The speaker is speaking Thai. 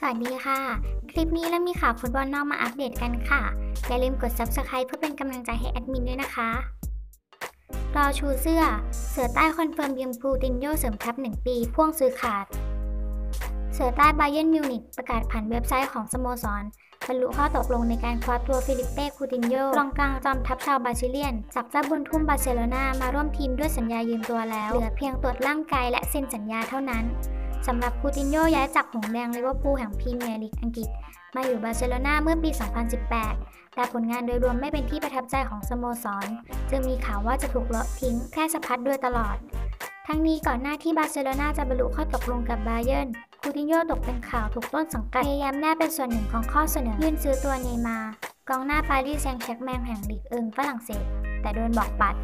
สวัสดีค่ะ คลิปนี้เรามีข่าวฟุตบอลนอกมาอัปเดตกันค่ะ อย่าลืมกด Subscribe เพื่อเป็นกำลังใจให้แอดมินด้วยนะคะ รอชูเสื้อ เสือใต้คอนเฟิร์มยิงพูตินโยเสริมทัพ 1 ปี พ่วงซื้อขาด เสือใต้บาเยนมิวนิกประกาศผ่านเว็บไซต์ของสโมสรบรรลุข้อตกลงในการคว้าตัวฟิลิปเป้คูตินโยกองกลางจอมทัพชาวบราซิเลียน จากเจ้าบุญทุ่มบาร์เซโลนามาร่วมทีมด้วยสัญญายืมตัวแล้ว เหลือเพียงตรวจร่างกายและเซ็นสัญญาเท่านั้น สำหรับคูตินโยย้ายจากหงส์แดงลิเวอร์พูลแห่งพรีเมียร์ลีกอังกฤษ มาอยู่บาร์เซโลนาเมื่อปี 2018 แต่ผลงานโดยรวมไม่เป็นที่ประทับใจของสโมสร จึงมีข่าวว่าจะถูกโละทิ้งแพร่สะพัดด้วยตลอด ทั้งนี้ก่อนหน้าที่บาร์เซโลนาจะบรรลุข้อตกลงกับบาเยิร์นคูตินโยตกเป็นข่าวถูกต้นสังกัดพยายามแนบเป็นส่วนหนึ่งของข้อเสนอยื่นซื้อตัวเนย์มากองหน้าปารีสแซงต์แชร์กแมงแห่งลีกเอิงฝรั่งเศส แต่โดนบอกปัด